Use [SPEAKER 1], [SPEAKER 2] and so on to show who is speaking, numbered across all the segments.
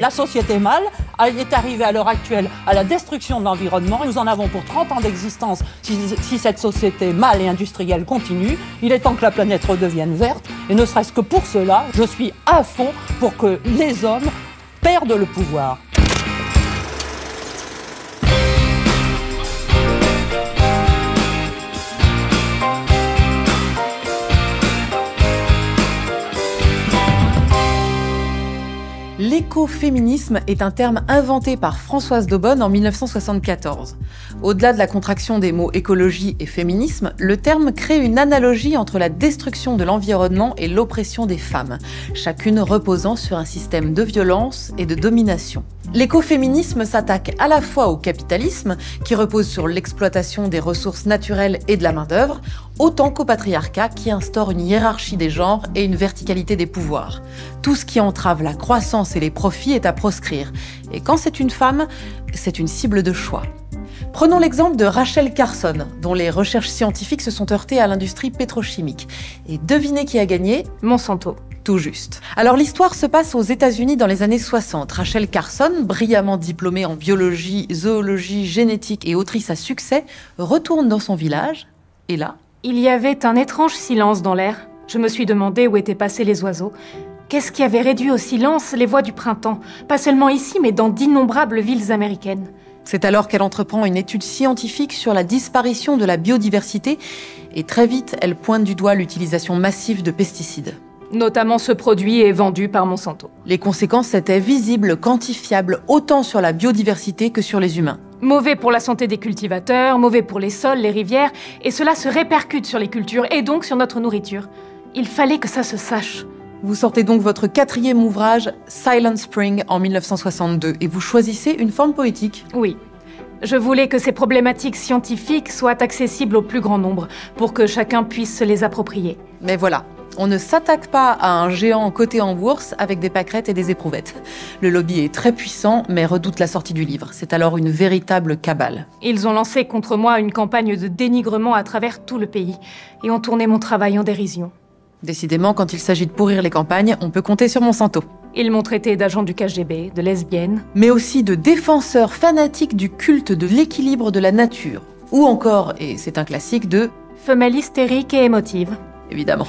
[SPEAKER 1] La société mâle est arrivée à l'heure actuelle à la destruction de l'environnement. Nous en avons pour 30 ans d'existence. Si, cette société mâle et industrielle continue, il est temps que la planète redevienne verte. Et ne serait-ce que pour cela, je suis à fond pour que les hommes perdent le pouvoir.
[SPEAKER 2] L'écoféminisme est un terme inventé par Françoise Daubonne en 1974. Au-delà de la contraction des mots écologie et féminisme, le terme crée une analogie entre la destruction de l'environnement et l'oppression des femmes, chacune reposant sur un système de violence et de domination. L'écoféminisme s'attaque à la fois au capitalisme, qui repose sur l'exploitation des ressources naturelles et de la main-d'œuvre, autant qu'au patriarcat, qui instaure une hiérarchie des genres et une verticalité des pouvoirs. Tout ce qui entrave la croissance et les profits est à proscrire. Et quand c'est une femme, c'est une cible de choix. Prenons l'exemple de Rachel Carson, dont les recherches scientifiques se sont heurtées à l'industrie pétrochimique. Et devinez qui a gagné?
[SPEAKER 3] Monsanto.
[SPEAKER 2] Tout juste. Alors l'histoire se passe aux États-Unis dans les années 60. Rachel Carson, brillamment diplômée en biologie, zoologie, génétique et autrice à succès, retourne dans son village. Et là
[SPEAKER 3] Il y avait un étrange silence dans l'air. Je me suis demandé où étaient passés les oiseaux. Qu'est-ce qui avait réduit au silence les voix du printemps? Pas seulement ici, mais dans d'innombrables villes américaines.
[SPEAKER 2] C'est alors qu'elle entreprend une étude scientifique sur la disparition de la biodiversité et très vite, elle pointe du doigt l'utilisation massive de pesticides.
[SPEAKER 3] Notamment ce produit est vendu par Monsanto.
[SPEAKER 2] Les conséquences étaient visibles, quantifiables, autant sur la biodiversité que sur les humains.
[SPEAKER 3] Mauvais pour la santé des cultivateurs, mauvais pour les sols, les rivières, et cela se répercute sur les cultures et donc sur notre nourriture. Il fallait que ça se sache.
[SPEAKER 2] Vous sortez donc votre quatrième ouvrage, Silent Spring, en 1962, et vous choisissez une forme poétique.
[SPEAKER 3] Oui. Je voulais que ces problématiques scientifiques soient accessibles au plus grand nombre, pour que chacun puisse se les approprier.
[SPEAKER 2] Mais voilà, on ne s'attaque pas à un géant coté en bourse avec des pâquerettes et des éprouvettes. Le lobby est très puissant, mais redoute la sortie du livre. C'est alors une véritable cabale.
[SPEAKER 3] Ils ont lancé contre moi une campagne de dénigrement à travers tout le pays et ont tourné mon travail en dérision.
[SPEAKER 2] Décidément, quand il s'agit de pourrir les campagnes, on peut compter sur Monsanto.
[SPEAKER 3] Ils m'ont traité d'agent du KGB, de lesbienne.
[SPEAKER 2] Mais aussi de défenseur fanatique du culte de l'équilibre de la nature. Ou encore, et c'est un classique, de
[SPEAKER 3] femelle hystérique et émotive.
[SPEAKER 2] Évidemment.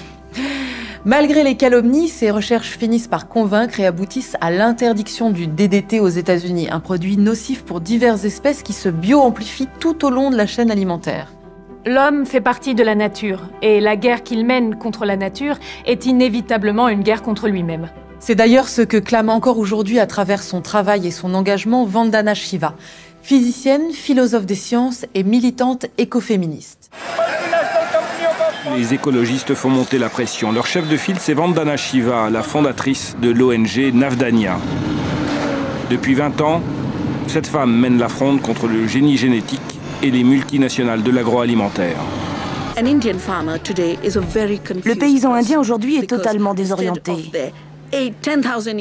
[SPEAKER 2] Malgré les calomnies, ces recherches finissent par convaincre et aboutissent à l'interdiction du DDT aux États-Unis, un produit nocif pour diverses espèces qui se bioamplifient tout au long de la chaîne alimentaire.
[SPEAKER 3] L'homme fait partie de la nature, et la guerre qu'il mène contre la nature est inévitablement une guerre contre lui-même.
[SPEAKER 2] C'est d'ailleurs ce que clame encore aujourd'hui à travers son travail et son engagement Vandana Shiva, physicienne, philosophe des sciences et militante écoféministe.
[SPEAKER 4] Les écologistes font monter la pression. Leur chef de file, c'est Vandana Shiva, la fondatrice de l'ONG Navdanya. Depuis 20 ans, cette femme mène la fronde contre le génie génétique et les multinationales de l'agroalimentaire.
[SPEAKER 5] Le paysan indien aujourd'hui est totalement désorienté.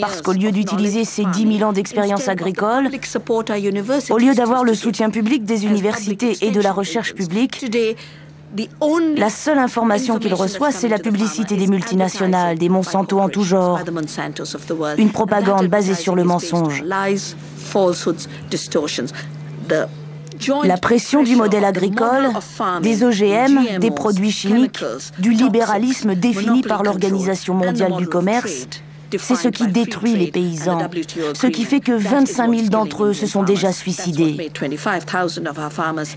[SPEAKER 5] Parce qu'au lieu d'utiliser ses 10 000 ans d'expérience agricole, au lieu d'avoir le soutien public des universités et de la recherche publique, la seule information qu'il reçoit, c'est la publicité des multinationales, des Monsanto en tout genre. Une propagande basée sur le mensonge. La pression du modèle agricole, des OGM, des produits chimiques, du libéralisme défini par l'Organisation mondiale du commerce, c'est ce qui détruit les paysans, ce qui fait que 25 000 d'entre eux se sont déjà suicidés.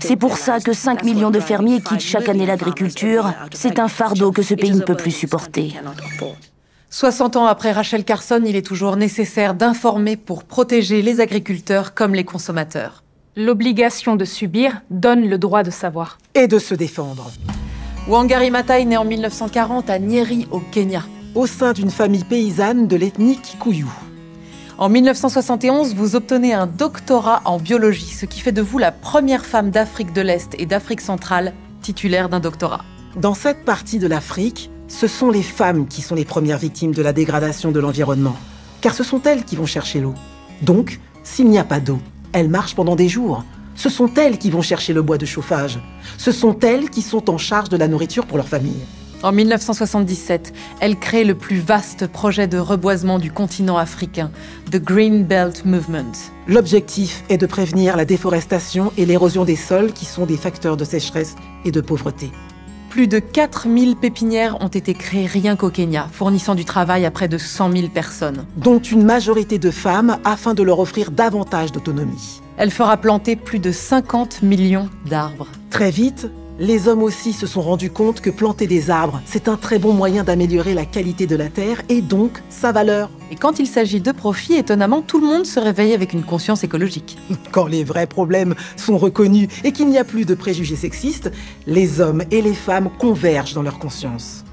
[SPEAKER 5] C'est pour ça que 5 millions de fermiers quittent chaque année l'agriculture. C'est un fardeau que ce pays ne peut plus supporter.
[SPEAKER 2] 60 ans après Rachel Carson, il est toujours nécessaire d'informer pour protéger les agriculteurs comme les consommateurs.
[SPEAKER 3] L'obligation de subir donne le droit de savoir.
[SPEAKER 6] Et de se défendre.
[SPEAKER 2] Wangari Maathai naît en 1940 à Nyeri, au Kenya
[SPEAKER 6] au sein d'une famille paysanne de l'ethnie Kikuyu.
[SPEAKER 2] En 1971, vous obtenez un doctorat en biologie, ce qui fait de vous la première femme d'Afrique de l'Est et d'Afrique centrale titulaire d'un doctorat.
[SPEAKER 6] Dans cette partie de l'Afrique, ce sont les femmes qui sont les premières victimes de la dégradation de l'environnement, car ce sont elles qui vont chercher l'eau. Donc, s'il n'y a pas d'eau, elles marchent pendant des jours. Ce sont elles qui vont chercher le bois de chauffage. Ce sont elles qui sont en charge de la nourriture pour leur famille.
[SPEAKER 2] En 1977, elle crée le plus vaste projet de reboisement du continent africain, The Green Belt Movement.
[SPEAKER 6] L'objectif est de prévenir la déforestation et l'érosion des sols qui sont des facteurs de sécheresse et de pauvreté.
[SPEAKER 2] Plus de 4000 pépinières ont été créées rien qu'au Kenya, fournissant du travail à près de 100 000 personnes.
[SPEAKER 6] Dont une majorité de femmes afin de leur offrir davantage d'autonomie.
[SPEAKER 2] Elle fera planter plus de 50 millions d'arbres.
[SPEAKER 6] Très vite, les hommes aussi se sont rendus compte que planter des arbres, c'est un très bon moyen d'améliorer la qualité de la terre et donc sa valeur.
[SPEAKER 2] Et quand il s'agit de profit, étonnamment, tout le monde se réveille avec une conscience écologique.
[SPEAKER 6] Quand les vrais problèmes sont reconnus et qu'il n'y a plus de préjugés sexistes, les hommes et les femmes convergent dans leur conscience.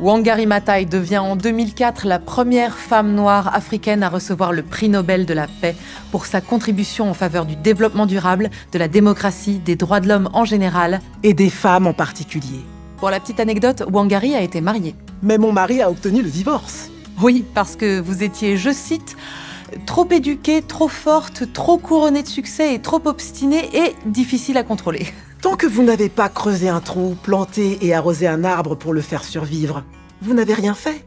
[SPEAKER 2] Wangari Maathai devient en 2004 la première femme noire africaine à recevoir le prix Nobel de la paix pour sa contribution en faveur du développement durable, de la démocratie, des droits de l'homme en général
[SPEAKER 6] et des femmes en particulier.
[SPEAKER 2] Pour la petite anecdote, Wangari a été mariée.
[SPEAKER 6] Mais mon mari a obtenu le divorce.
[SPEAKER 2] Oui, parce que vous étiez, je cite, trop éduquée, trop forte, trop couronnée de succès et trop obstinée et difficile à contrôler.
[SPEAKER 6] Tant que vous n'avez pas creusé un trou, planté et arrosé un arbre pour le faire survivre, vous n'avez rien fait.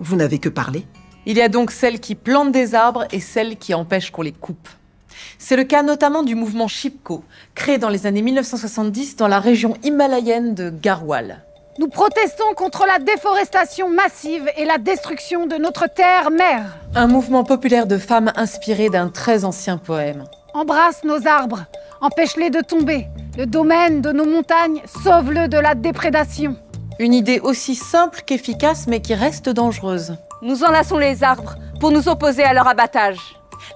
[SPEAKER 6] Vous n'avez que parlé.
[SPEAKER 2] Il y a donc celles qui plantent des arbres et celles qui empêchent qu'on les coupe. C'est le cas notamment du mouvement Chipko, créé dans les années 1970 dans la région himalayenne de Garhwal.
[SPEAKER 7] Nous protestons contre la déforestation massive et la destruction de notre terre-mère.
[SPEAKER 2] Un mouvement populaire de femmes inspiré d'un très ancien poème.
[SPEAKER 7] Embrasse nos arbres, empêche-les de tomber, le domaine de nos montagnes, sauve-le de la déprédation.
[SPEAKER 2] Une idée aussi simple qu'efficace mais qui reste dangereuse.
[SPEAKER 8] Nous enlaçons les arbres pour nous opposer à leur abattage.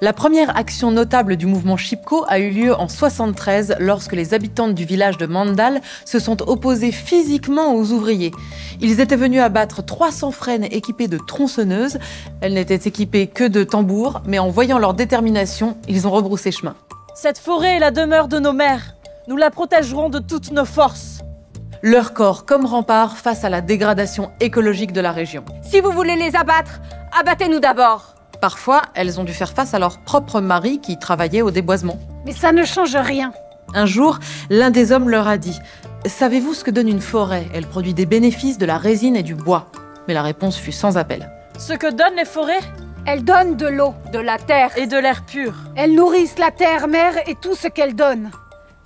[SPEAKER 2] La première action notable du mouvement Chipko a eu lieu en 73 lorsque les habitantes du village de Mandal se sont opposées physiquement aux ouvriers. Ils étaient venus abattre 300 frênes équipées de tronçonneuses. Elles n'étaient équipées que de tambours, mais en voyant leur détermination, ils ont rebroussé chemin.
[SPEAKER 9] Cette forêt est la demeure de nos mères. Nous la protégerons de toutes nos forces.
[SPEAKER 2] Leur corps comme rempart face à la dégradation écologique de la région.
[SPEAKER 8] Si vous voulez les abattre, abattez-nous d'abord.
[SPEAKER 2] Parfois, elles ont dû faire face à leur propre mari qui travaillait au déboisement.
[SPEAKER 7] Mais ça ne change rien.
[SPEAKER 2] Un jour, l'un des hommes leur a dit Savez-vous ce que donne une forêt? Elle produit des bénéfices de la résine et du bois. Mais la réponse fut sans appel.
[SPEAKER 9] Ce que donnent les forêts?
[SPEAKER 7] Elles donnent de l'eau,
[SPEAKER 8] De la terre.
[SPEAKER 9] et de l'air pur.
[SPEAKER 7] elles nourrissent la terre-mère et tout ce qu'elles donnent.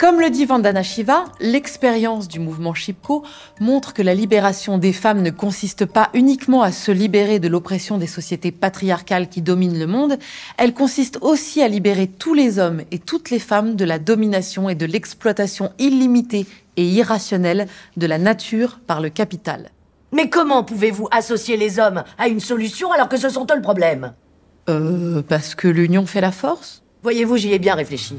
[SPEAKER 2] Comme le dit Vandana Shiva, l'expérience du mouvement Chipko montre que la libération des femmes ne consiste pas uniquement à se libérer de l'oppression des sociétés patriarcales qui dominent le monde, elle consiste aussi à libérer tous les hommes et toutes les femmes de la domination et de l'exploitation illimitée et irrationnelle de la nature par le capital.
[SPEAKER 10] Mais comment pouvez-vous associer les hommes à une solution alors que ce sont eux le problème?
[SPEAKER 2] Euh, parce que l'union fait la force?
[SPEAKER 10] Voyez-vous, j'y ai bien réfléchi.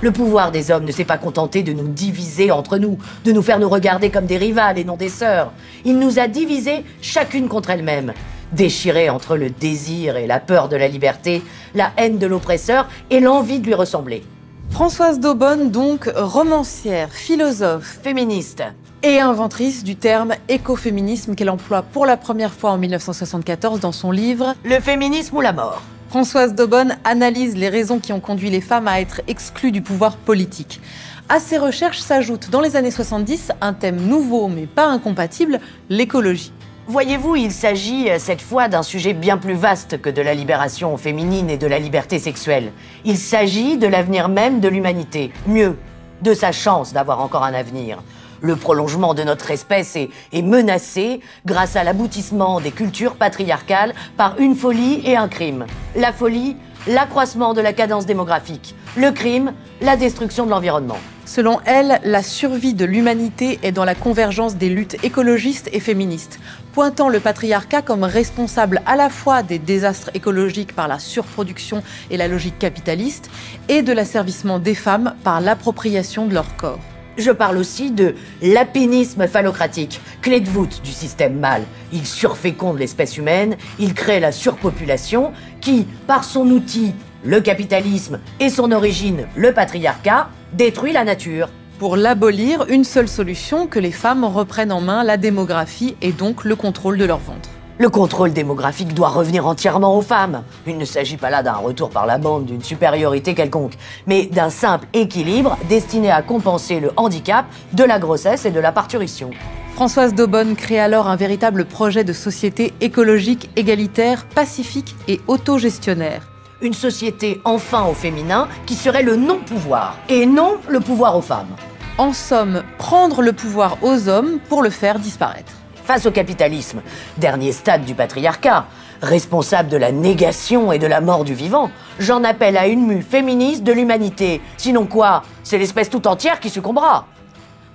[SPEAKER 10] Le pouvoir des hommes ne s'est pas contenté de nous diviser entre nous, de nous faire nous regarder comme des rivales et non des sœurs. Il nous a divisés chacune contre elle-même, déchirés entre le désir et la peur de la liberté, la haine de l'oppresseur et l'envie de lui ressembler.
[SPEAKER 2] Françoise Daubonne, donc romancière, philosophe
[SPEAKER 10] Féministe,
[SPEAKER 2] et inventrice du terme écoféminisme qu'elle emploie pour la première fois en 1974 dans son livre
[SPEAKER 10] le féminisme ou la mort?
[SPEAKER 2] Françoise Daubonne analyse les raisons qui ont conduit les femmes à être exclues du pouvoir politique. À ces recherches s'ajoute dans les années 70 un thème nouveau mais pas incompatible, l'écologie.
[SPEAKER 10] Voyez-vous, il s'agit euh, cette fois d'un sujet bien plus vaste que de la libération féminine et de la liberté sexuelle. Il s'agit de l'avenir même de l'humanité. Mieux, de sa chance d'avoir encore un avenir. Le prolongement de notre espèce est, menacé grâce à l'aboutissement des cultures patriarcales par une folie et un crime. La folie, l'accroissement de la cadence démographique. Le crime, la destruction de l'environnement.
[SPEAKER 2] Selon elle, la survie de l'humanité est dans la convergence des luttes écologistes et féministes, pointant le patriarcat comme responsable à la fois des désastres écologiques par la surproduction et la logique capitaliste, et de l'asservissement des femmes par l'appropriation de leur corps.
[SPEAKER 10] Je parle aussi de l'apénisme phallocratique, clé de voûte du système mâle. Il surféconde l'espèce humaine, il crée la surpopulation qui, par son outil, le capitalisme, et son origine, le patriarcat, détruit la nature.
[SPEAKER 2] Pour l'abolir, une seule solution, que les femmes reprennent en main la démographie et donc le contrôle de leur ventre.
[SPEAKER 10] Le contrôle démographique doit revenir entièrement aux femmes. Il ne s'agit pas là d'un retour par la bande, d'une supériorité quelconque, mais d'un simple équilibre destiné à compenser le handicap de la grossesse et de la parturition.
[SPEAKER 2] Françoise Daubonne crée alors un véritable projet de société écologique, égalitaire, pacifique et autogestionnaire.
[SPEAKER 10] Une société enfin au féminin qui serait le non-pouvoir et non le pouvoir aux femmes.
[SPEAKER 2] En somme, prendre le pouvoir aux hommes pour le faire disparaître.
[SPEAKER 10] Face au capitalisme, dernier stade du patriarcat, responsable de la négation et de la mort du vivant, j'en appelle à une mue féministe de l'humanité. Sinon quoi? C'est l'espèce tout entière qui succombera.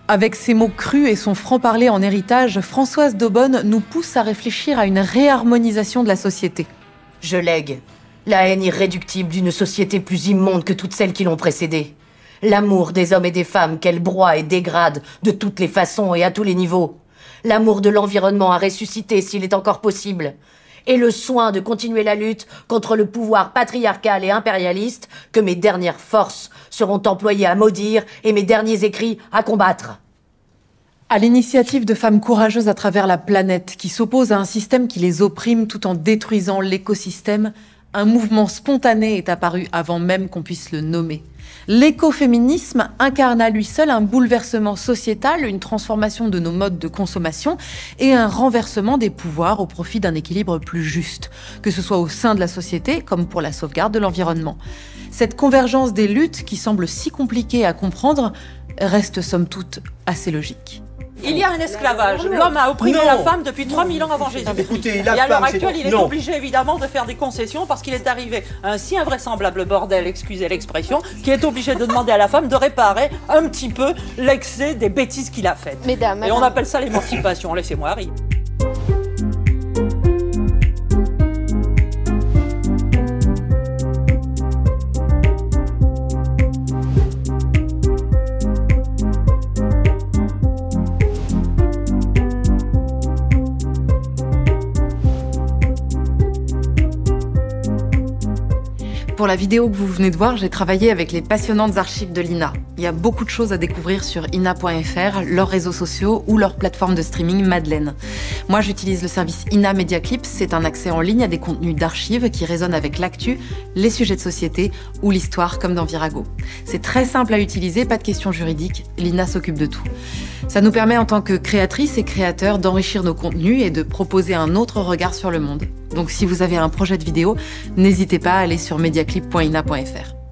[SPEAKER 2] Avec ses mots crus et son franc-parler en héritage, Françoise Daubonne nous pousse à réfléchir à une réharmonisation de la société.
[SPEAKER 10] Je lègue la haine irréductible d'une société plus immonde que toutes celles qui l'ont précédée. L'amour des hommes et des femmes qu'elle broie et dégrade de toutes les façons et à tous les niveaux. L'amour de l'environnement à ressusciter s'il est encore possible. Et le soin de continuer la lutte contre le pouvoir patriarcal et impérialiste que mes dernières forces seront employées à maudire et mes derniers écrits à combattre.
[SPEAKER 2] À l'initiative de femmes courageuses à travers la planète qui s'opposent à un système qui les opprime tout en détruisant l'écosystème, un mouvement spontané est apparu avant même qu'on puisse le nommer. L'écoféminisme incarne à lui seul un bouleversement sociétal, une transformation de nos modes de consommation et un renversement des pouvoirs au profit d'un équilibre plus juste, que ce soit au sein de la société comme pour la sauvegarde de l'environnement. Cette convergence des luttes, qui semble si compliquée à comprendre, reste somme toute assez logique.
[SPEAKER 1] Il y a un esclavage. L'homme a opprimé la femme depuis 3000 ans avant Jésus-Christ. Et à l'heure actuelle, il est obligé évidemment de faire des concessions parce qu'il est arrivé un si invraisemblable bordel, excusez l'expression, qu'il est obligé de demander à la femme de réparer un petit peu l'excès des bêtises qu'il a faites.
[SPEAKER 11] Mesdames,
[SPEAKER 1] Et on appelle ça l'émancipation. Laissez-moi arriver.
[SPEAKER 2] La vidéo que vous venez de voir, j'ai travaillé avec les passionnantes archives de l'INA. Il y a beaucoup de choses à découvrir sur ina.fr, leurs réseaux sociaux ou leur plateforme de streaming Madeleine. Moi, j'utilise le service INA Media Clips. C'est un accès en ligne à des contenus d'archives qui résonnent avec l'actu, les sujets de société ou l'histoire, comme dans Virago. C'est très simple à utiliser, pas de questions juridiques. L'INA s'occupe de tout. Ça nous permet en tant que créatrices et créateurs d'enrichir nos contenus et de proposer un autre regard sur le monde. Donc si vous avez un projet de vidéo, n'hésitez pas à aller sur mediaclip.ina.fr.